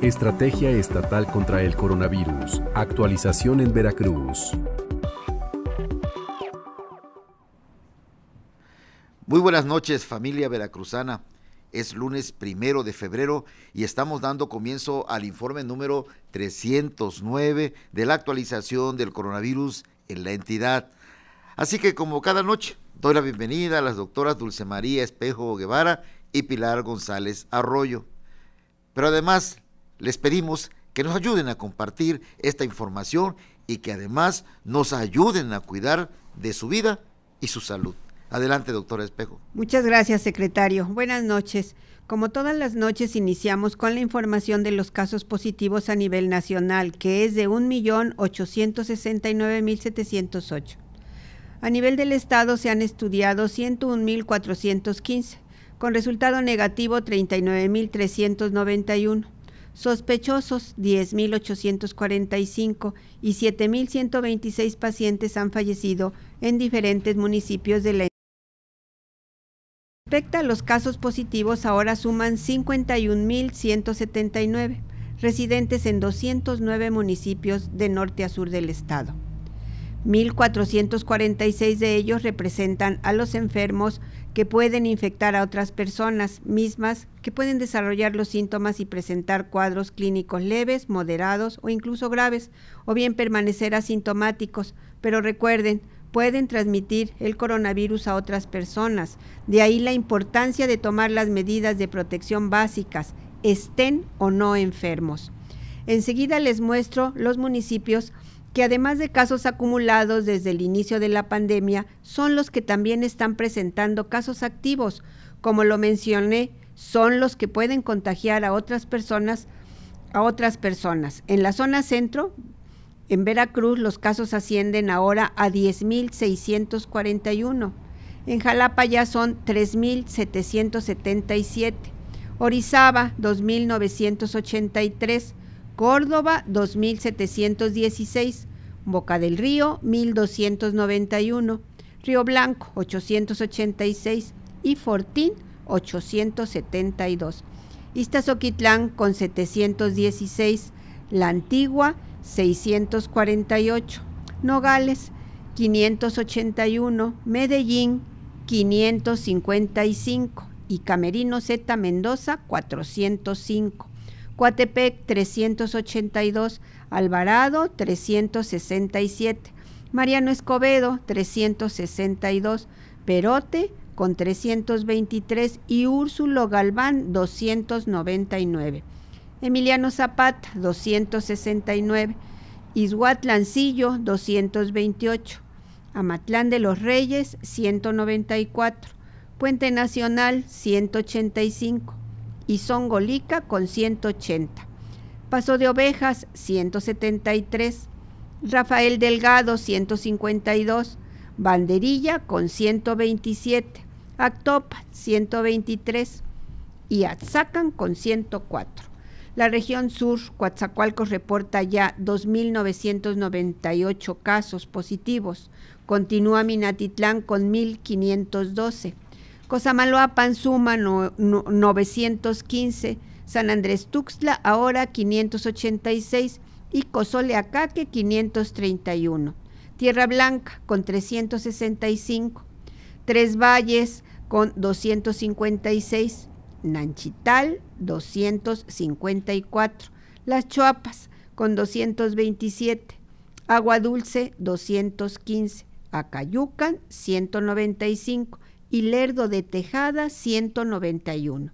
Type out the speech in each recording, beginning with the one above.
Estrategia Estatal contra el Coronavirus. Actualización en Veracruz. Muy buenas noches familia veracruzana. Es lunes primero de febrero y estamos dando comienzo al informe número 309 de la actualización del coronavirus en la entidad. Así que como cada noche, doy la bienvenida a las doctoras Dulce María Espejo Guevara y Pilar González Arroyo. Pero además les pedimos que nos ayuden a compartir esta información y que además nos ayuden a cuidar de su vida y su salud. Adelante, doctora Espejo. Muchas gracias, secretario. Buenas noches. Como todas las noches, iniciamos con la información de los casos positivos a nivel nacional, que es de 1.869.708. A nivel del Estado se han estudiado 101.415, con resultado negativo 39.391 sospechosos 10.845 y 7.126 pacientes han fallecido en diferentes municipios de la Respecto a los casos positivos, ahora suman 51.179 residentes en 209 municipios de norte a sur del estado. 1.446 de ellos representan a los enfermos que pueden infectar a otras personas mismas que pueden desarrollar los síntomas y presentar cuadros clínicos leves, moderados o incluso graves, o bien permanecer asintomáticos. Pero recuerden, pueden transmitir el coronavirus a otras personas. De ahí la importancia de tomar las medidas de protección básicas, estén o no enfermos. Enseguida les muestro los municipios que además de casos acumulados desde el inicio de la pandemia, son los que también están presentando casos activos. Como lo mencioné, son los que pueden contagiar a otras personas a otras personas. En la zona centro, en Veracruz los casos ascienden ahora a 10.641. En Jalapa ya son 3.777. Orizaba 2.983. Córdoba 2.716. Boca del Río 1.291. Río Blanco 886 y Fortín 872. Iztazoquitlán con 716. La Antigua 648, Nogales 581, Medellín 555 y Camerino Z Mendoza 405, Coatepec 382, Alvarado 367, Mariano Escobedo 362, Perote con 323 y Úrsulo Galván 299. Emiliano Zapata, 269, Izhuatlancillo, 228, Amatlán de los Reyes, 194, Puente Nacional, 185, y Zongolica con 180, Paso de Ovejas, 173, Rafael Delgado, 152, Banderilla con 127, Actopa 123 y Atzacan con 104. La región sur, Coatzacoalcos, reporta ya 2.998 casos positivos. Continúa Minatitlán con 1.512. Cosamaloapan suma 915. San Andrés Tuxtla ahora 586 y Cozoleacaque 531. Tierra Blanca con 365. Tres Valles con 256. Nanchital 254, Las Chuapas con 227, Agua Dulce 215, Acayucan 195 y Lerdo de Tejada 191.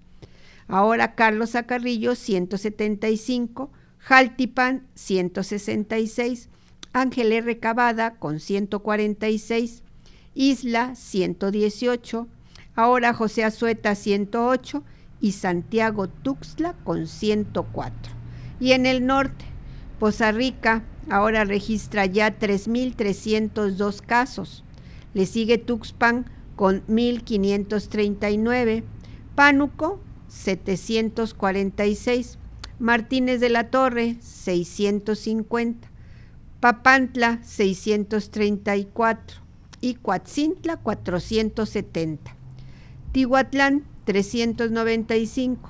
Ahora Carlos Acarrillo 175, Jaltipan 166, Ángel R. Cavada con 146, Isla 118, ahora José Azueta 108 y Santiago Tuxtla con 104. Y en el norte, Poza Rica ahora registra ya 3.302 casos. Le sigue Tuxpan con 1.539, Pánuco 746, Martínez de la Torre 650, Papantla 634, y Coatzintla 470. Tihuatlán 395.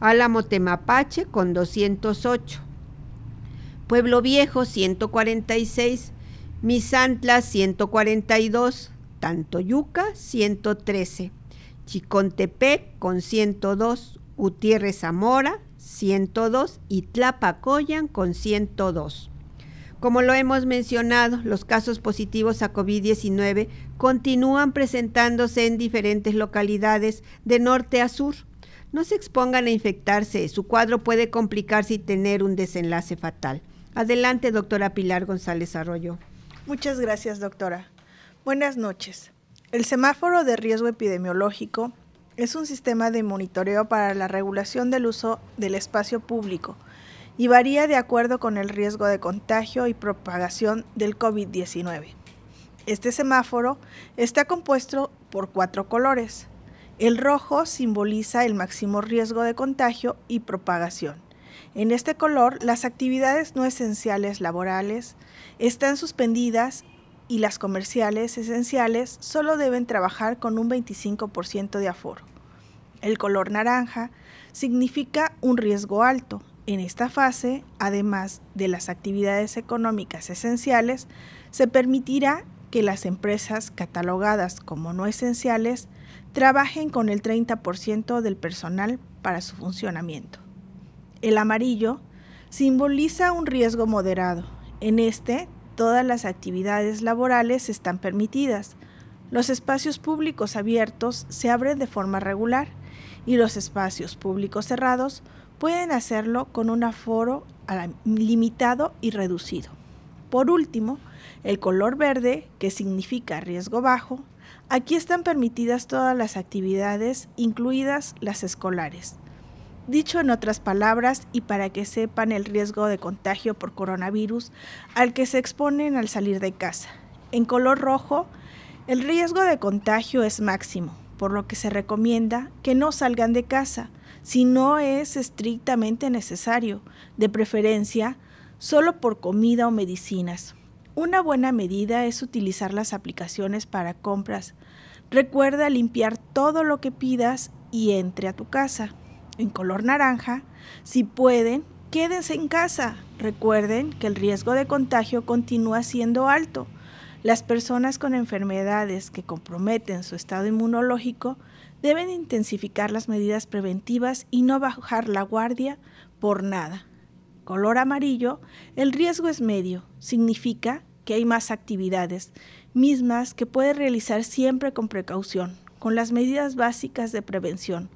Álamo Temapache con 208. Pueblo Viejo 146. Misantla 142. Tantoyuca 113. Chicontepec con 102. Gutiérrez Zamora 102 y Tlapacoyan con 102. Como lo hemos mencionado, los casos positivos a COVID-19 continúan presentándose en diferentes localidades de norte a sur. No se expongan a infectarse, su cuadro puede complicarse y tener un desenlace fatal. Adelante, doctora Pilar González Arroyo. Muchas gracias, doctora. Buenas noches. El semáforo de riesgo epidemiológico es un sistema de monitoreo para la regulación del uso del espacio público y varía de acuerdo con el riesgo de contagio y propagación del COVID-19. Este semáforo está compuesto por cuatro colores. El rojo simboliza el máximo riesgo de contagio y propagación. En este color, las actividades no esenciales laborales están suspendidas y las comerciales esenciales solo deben trabajar con un 25% de aforo. El color naranja significa un riesgo alto, en esta fase, además de las actividades económicas esenciales, se permitirá que las empresas catalogadas como no esenciales trabajen con el 30% del personal para su funcionamiento. El amarillo simboliza un riesgo moderado. En este, todas las actividades laborales están permitidas. Los espacios públicos abiertos se abren de forma regular y los espacios públicos cerrados pueden hacerlo con un aforo limitado y reducido. Por último, el color verde, que significa riesgo bajo, aquí están permitidas todas las actividades, incluidas las escolares. Dicho en otras palabras, y para que sepan el riesgo de contagio por coronavirus al que se exponen al salir de casa. En color rojo, el riesgo de contagio es máximo, por lo que se recomienda que no salgan de casa, si no es estrictamente necesario, de preferencia solo por comida o medicinas. Una buena medida es utilizar las aplicaciones para compras. Recuerda limpiar todo lo que pidas y entre a tu casa. En color naranja, si pueden, quédense en casa. Recuerden que el riesgo de contagio continúa siendo alto. Las personas con enfermedades que comprometen su estado inmunológico deben intensificar las medidas preventivas y no bajar la guardia por nada. Color amarillo, el riesgo es medio, significa que hay más actividades, mismas que puede realizar siempre con precaución, con las medidas básicas de prevención,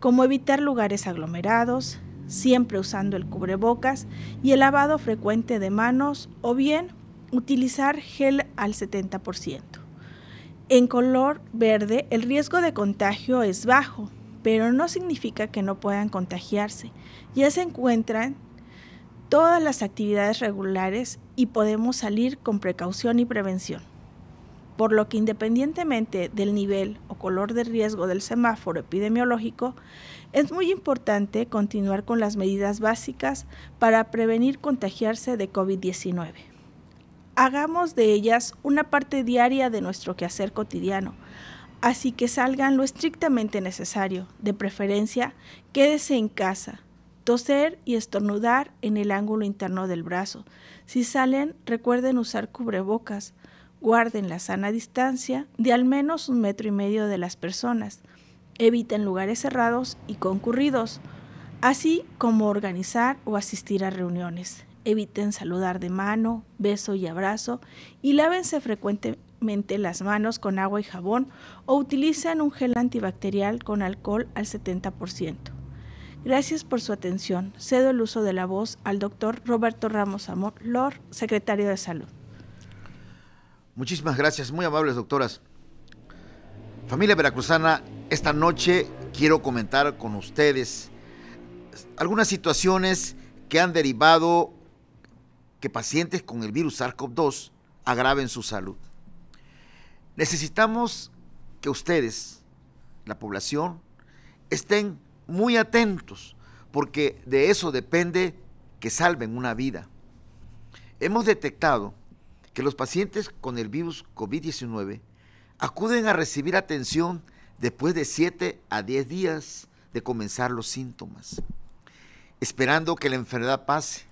como evitar lugares aglomerados, siempre usando el cubrebocas y el lavado frecuente de manos o bien utilizar gel al 70%. En color verde, el riesgo de contagio es bajo, pero no significa que no puedan contagiarse. Ya se encuentran todas las actividades regulares y podemos salir con precaución y prevención. Por lo que independientemente del nivel o color de riesgo del semáforo epidemiológico, es muy importante continuar con las medidas básicas para prevenir contagiarse de COVID-19 hagamos de ellas una parte diaria de nuestro quehacer cotidiano. Así que salgan lo estrictamente necesario, de preferencia, quédese en casa, toser y estornudar en el ángulo interno del brazo. Si salen, recuerden usar cubrebocas, guarden la sana distancia de al menos un metro y medio de las personas, eviten lugares cerrados y concurridos, así como organizar o asistir a reuniones. Eviten saludar de mano, beso y abrazo y lávense frecuentemente las manos con agua y jabón o utilicen un gel antibacterial con alcohol al 70%. Gracias por su atención. Cedo el uso de la voz al doctor Roberto Ramos Amor, Lor, secretario de Salud. Muchísimas gracias, muy amables doctoras. Familia veracruzana, esta noche quiero comentar con ustedes algunas situaciones que han derivado que pacientes con el virus SARS-CoV-2 agraven su salud. Necesitamos que ustedes, la población, estén muy atentos, porque de eso depende que salven una vida. Hemos detectado que los pacientes con el virus COVID-19 acuden a recibir atención después de 7 a 10 días de comenzar los síntomas, esperando que la enfermedad pase.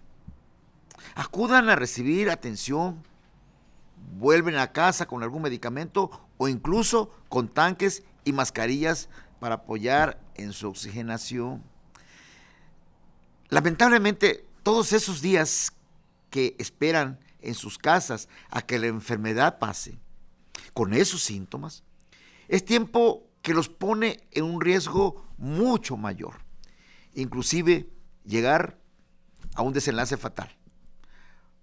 Acudan a recibir atención, vuelven a casa con algún medicamento o incluso con tanques y mascarillas para apoyar en su oxigenación. Lamentablemente, todos esos días que esperan en sus casas a que la enfermedad pase, con esos síntomas, es tiempo que los pone en un riesgo mucho mayor, inclusive llegar a un desenlace fatal.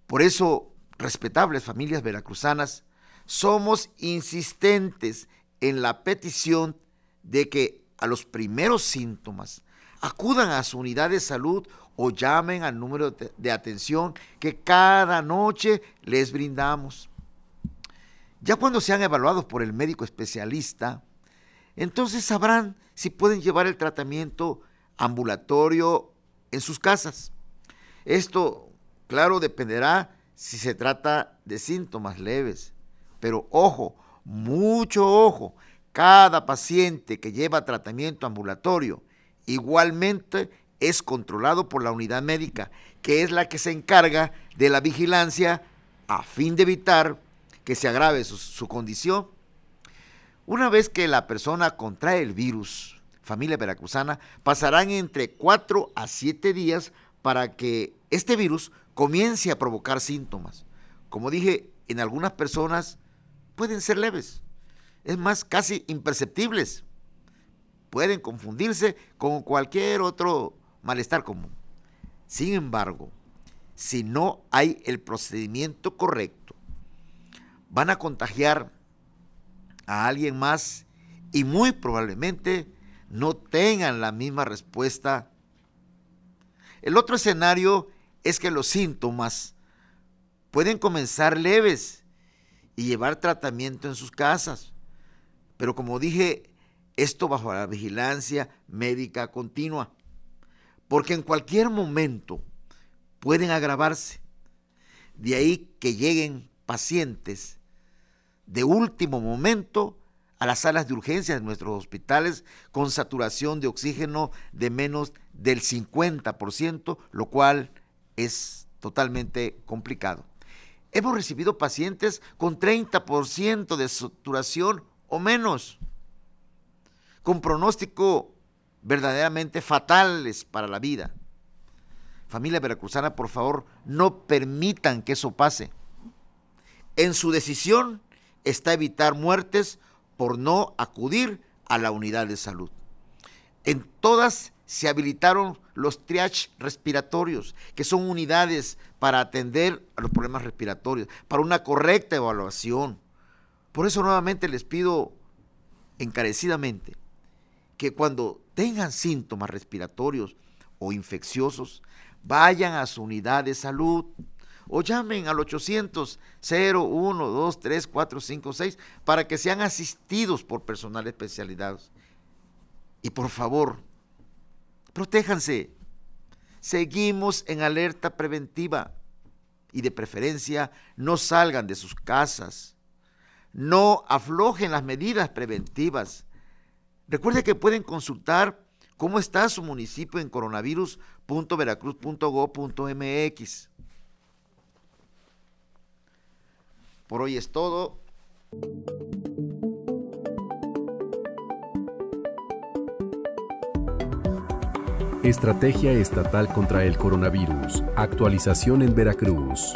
Por eso, respetables familias veracruzanas, somos insistentes en la petición de que a los primeros síntomas acudan a su unidad de salud o llamen al número de atención que cada noche les brindamos. Ya cuando sean evaluados por el médico especialista, entonces sabrán si pueden llevar el tratamiento ambulatorio en sus casas. Esto, claro, dependerá si se trata de síntomas leves. Pero ojo, mucho ojo, cada paciente que lleva tratamiento ambulatorio igualmente es controlado por la unidad médica, que es la que se encarga de la vigilancia a fin de evitar que se agrave su, condición. Una vez que la persona contrae el virus, familia veracruzana, pasarán entre 4 a 7 días para que este virus comience a provocar síntomas. Como dije, en algunas personas pueden ser leves, es más, casi imperceptibles. Pueden confundirse con cualquier otro malestar común. Sin embargo, si no hay el procedimiento correcto, van a contagiar a alguien más y muy probablemente no tengan la misma respuesta. El otro escenario es que los síntomas pueden comenzar leves y llevar tratamiento en sus casas. Pero como dije, esto bajo la vigilancia médica continua. Porque en cualquier momento pueden agravarse. De ahí que lleguen pacientes de último momento a las salas de urgencia de nuestros hospitales con saturación de oxígeno de menos del 50%, lo cual es totalmente complicado. Hemos recibido pacientes con 30% de saturación o menos, con pronóstico verdaderamente fatales para la vida. Familia veracruzana, por favor, no permitan que eso pase. En su decisión está evitar muertes por no acudir a la unidad de salud. En todas se habilitaron los triage respiratorios, que son unidades para atender a los problemas respiratorios, para una correcta evaluación. Por eso nuevamente les pido encarecidamente que cuando tengan síntomas respiratorios o infecciosos, vayan a su unidad de salud o llamen al 800 01 2 3 4 5 6 para que sean asistidos por personal especializado. Y por favor, Protéjanse. Seguimos en alerta preventiva y de preferencia no salgan de sus casas. No aflojen las medidas preventivas. Recuerde que pueden consultar cómo está su municipio en coronavirus.veracruz.gov.mx. Por hoy es todo. Estrategia Estatal contra el Coronavirus. Actualización en Veracruz.